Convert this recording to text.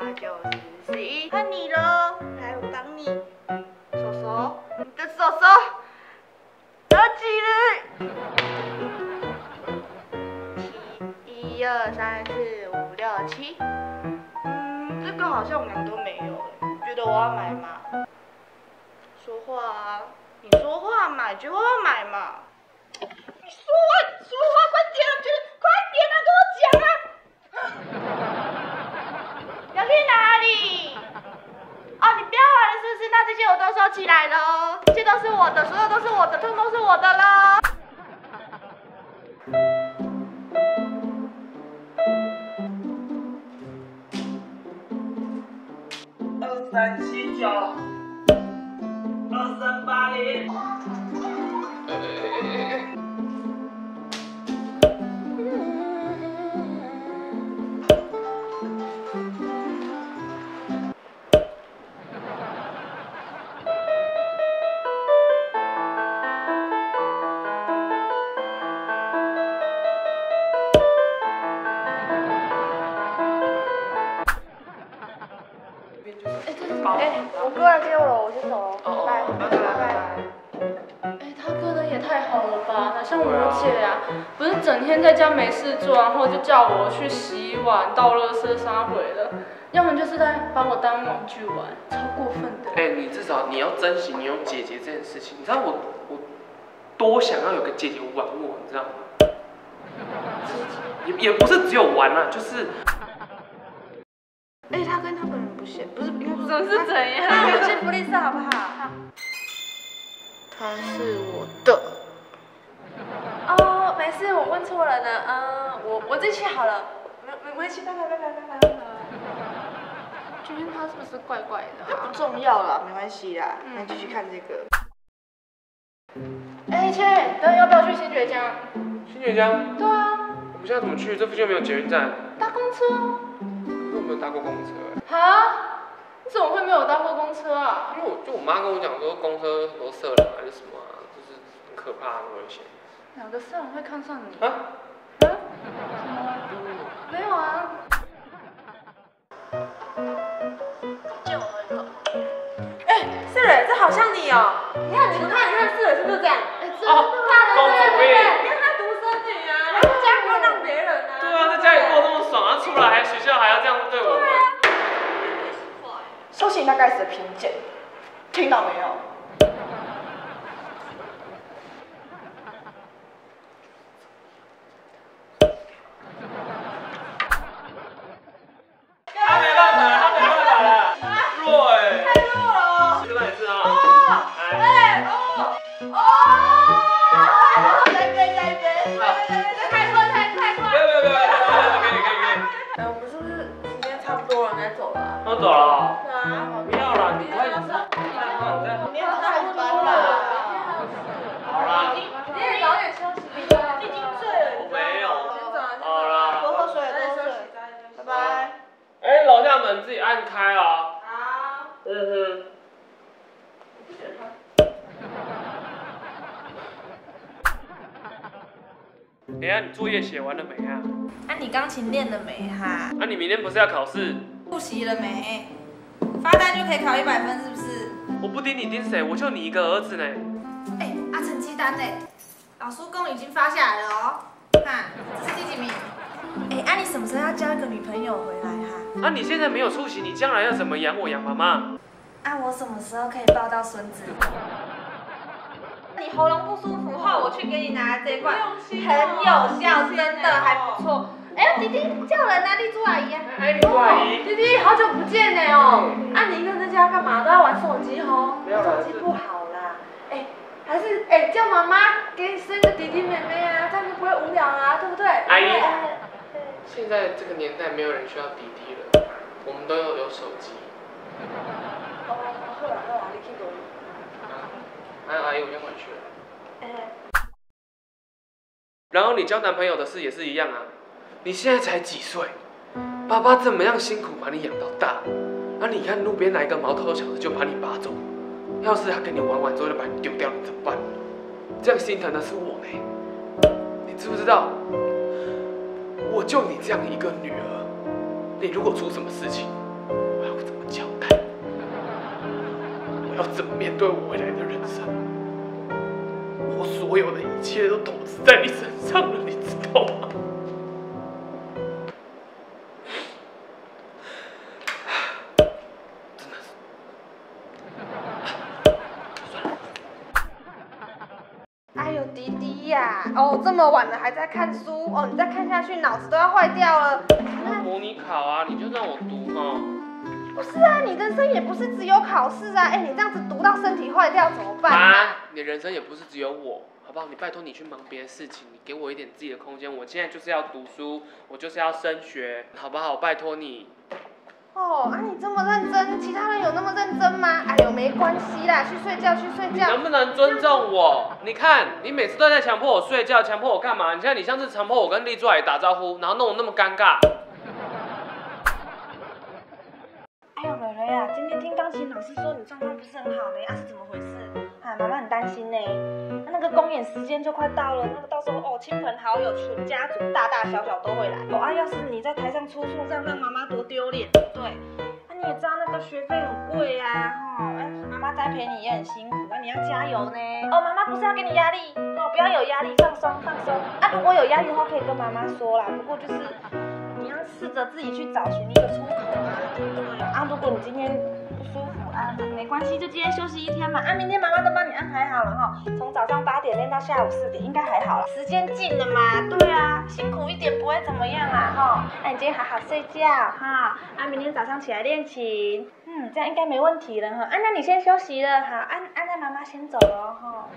八九十十一，换你喽，来我帮你，手手，你的手手，得几率？七，一二三四五六七，嗯，这个好像我们俩都没有哎，你觉得我要买吗？说话啊，你说话嘛，你觉得我要买嘛？你说话，说话，快点啊，跟我讲啊！要去哪里？哦，你不要玩了是不是？那这些我都收起来了哦，这都是我的，所有都是我的，通通是我的喽。二三七九，像我姐啊，不是整天在家没事做，然后就叫我去洗碗、倒垃圾、杀回了，要么就是在把我当玩具玩，超过分的。哎、你至少你要珍惜你有姐姐这件事情。你知道我我多想要有个姐姐玩我，你知道吗？也也不是只有玩啊，就是哎，他跟他本人不是，不是不是是怎样？那我去福利社好不好？他是我的。错人了。嗯，我我自己去好了，没没关系，拜拜拜拜拜拜。今天他是不是怪怪的、啊不？重要了，没关系啦。那你继续看这个。哎、切，等要不要去新觉江？新觉江，对啊，我们现在怎么去？这附近又没有捷运站，搭公车啊。可是我没有搭过公车哎、啊？你怎么会没有搭过公车啊？因为我就我妈跟我讲说，公车有很多色狼还是什么啊，就是很可怕，很危险。哪个色狼会看上你？啊？啊？没有啊。借我喝一口。哎，四蕊，这好像你哦。你看，你们看，你看四蕊是不是这样？哎、真哦的公主病。你看她独生女啊，然后家不用让别人啊。对啊，在家里过这么爽，啊，出来学校还要这样对我们。收起那该死的偏见，听到没有？不要了，你快点。再换再换。没有上班啦。好啦。你也早点休息。已经睡了。我没有。好啦。多喝水，多喝水。拜拜。哎，楼下门自己按开啊。好。嗯哼。等下，你作业写完了没啊？那你钢琴练了没哈？那、你明天不是要考试？复习了没？发单就可以考一百分，是不是？我不盯你盯谁？我就你一个儿子呢。哎、阿，成绩单呢？老叔公已经发下来了哦。哈，这是第几名？哎、啊，你什么时候要交一个女朋友回来哈？啊，你现在没有出息，你将来要怎么养我养妈妈？啊，我什么时候可以抱到孙子？你喉咙不舒服后，我去给你拿这罐，很有效，真的还不错。哎、弟弟叫人啊，丽珠阿姨啊。哎，你阿姨。弟弟，好久不见呢哦！啊，你一个人在家干嘛？都要玩手机哦。没有手机不好啦。哎、还是哎、叫妈妈给你生个弟弟妹妹啊，这样就不会无聊啊，对不对？阿姨哎现在这个年代没有人需要弟弟了，我们都要有手机。哦，好啦好啦，你去过。啊，还有阿姨，我先回去了。哎、然后你交男朋友的事也是一样啊，你现在才几岁，爸爸怎么样辛苦把你养到大，那、你看路边来个毛头小子就把你拔走，要是他跟你玩完之后就把你丢掉，你怎么办？这样心疼的是我呢，你知不知道？我就你这样一个女儿，你如果出什么事情，我要怎么交代？我要怎么面对我未来的人生？我所有的一切都投资在你身上了，你知道吗？哦，这么晚了还在看书，哦，你再看下去脑子都要坏掉了。那模拟考啊，你就让我读嘛。不是啊，你人生也不是只有考试啊，哎，你这样子读到身体坏掉怎么办啊？啊，你的人生也不是只有我，好不好？你拜托你去忙别的事情，你给我一点自己的空间。我现在就是要读书，我就是要升学，好不好？拜托你。哦，啊，你这么认真，其他人有那么认真吗？哎呦，没关系啦，去睡觉，去睡觉能。不能尊重我？你看，你每次都在强迫我睡觉，强迫我干嘛？你看你上次强迫我跟丽珠阿姨打招呼，然后弄得那么尴尬。哎呦，蕊蕊啊，今天听钢琴老师说你状况不是很好呢，啊是怎么回事？妈妈很担心呢。那个公演时间就快到了，那个到时候哦，亲朋好友、全家族，大大小小都会来。哦啊，要是你在台上出错，这样让妈妈多丢脸。对，啊你也知道那个学费很贵啊，哈、哎，妈妈栽培你也很辛苦，那、你要加油呢。哦，妈妈不是要给你压力，哦，不要有压力，放松放松。啊，如果有压力的话，可以跟妈妈说啦。不过就是你要试着自己去找寻一个出口啊。对啊，如果你今天舒服啊，没关系，就今天休息一天嘛。啊，明天妈妈都帮你安排好了哈，从早上八点练到下午四点，应该还好了。时间近了嘛，对啊，辛苦一点不会怎么样啊哈。那、你今天好好睡觉哈，啊，明天早上起来练琴，嗯，这样应该没问题了哈。啊，那你先休息了，哈。啊安娜妈妈先走了哈。